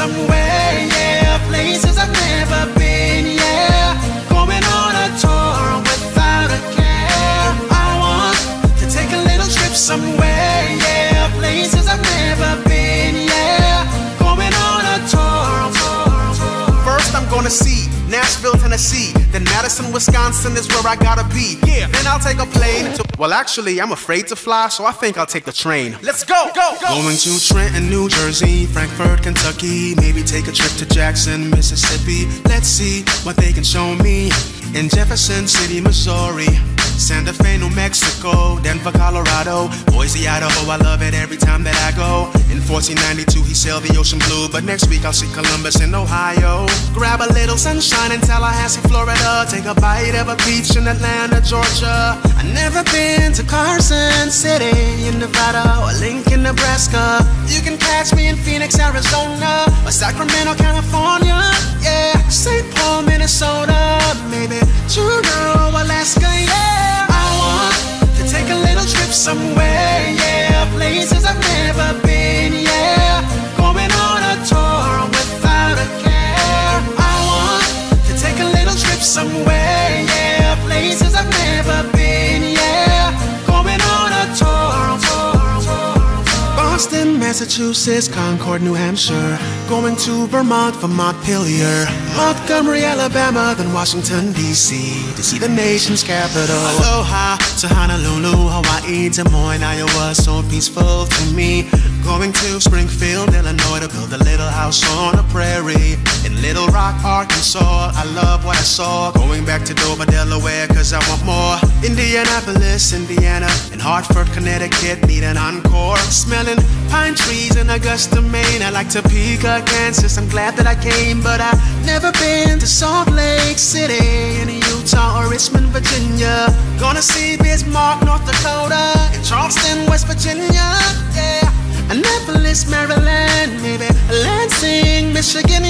somewhere, yeah. Places I've never been, yeah. Going on a tour without a care. I want to take a little trip somewhere, yeah. Places I've never been, yeah. Going on a tour. First, I'm gonna see Nashville, Tennessee. Then Madison, Wisconsin is where I gotta be. Yeah. Then I'll take a plane to. Well, actually, I'm afraid to fly, so I think I'll take the train. Let's go, go, go. Going to Trenton, New Jersey, Frankfort, Kentucky. Maybe take a trip to Jackson, Mississippi. Let's see what they can show me in Jefferson City, Missouri. Santa Fe, New Mexico, Denver, Colorado, Boise, Idaho. I love it every time that I go. In 1492, he sailed the ocean blue, but next week I'll see Columbus in Ohio. Grab a little sunshine in Tallahassee, Florida. Take a bite of a peach in Atlanta, Georgia. I've never been to Carson City in Nevada or Lincoln, Nebraska. You can catch me in Phoenix, Arizona, or Sacramento, California. Yeah, somewhere. Boston, Massachusetts, Concord, New Hampshire. Going to Vermont for Montpelier. Montgomery, Alabama, then Washington, D.C. to see the nation's capital. Aloha to Honolulu, Hawaii, Des Moines, Iowa, so peaceful to me. Going to Springfield, Illinois to build a little house on a prairie. In Little Rock, Arkansas, I love what I saw. Back to Dover, Delaware, cause I want more. Indianapolis, Indiana, and Hartford, Connecticut, need an encore. Smelling pine trees in Augusta, Maine. I like Topeka, Kansas. I'm glad that I came, but I've never been to Salt Lake City in Utah or Richmond, Virginia. Gonna see Bismarck, North Dakota, and Charleston, West Virginia. Yeah. Annapolis, Maryland, maybe Lansing, Michigan,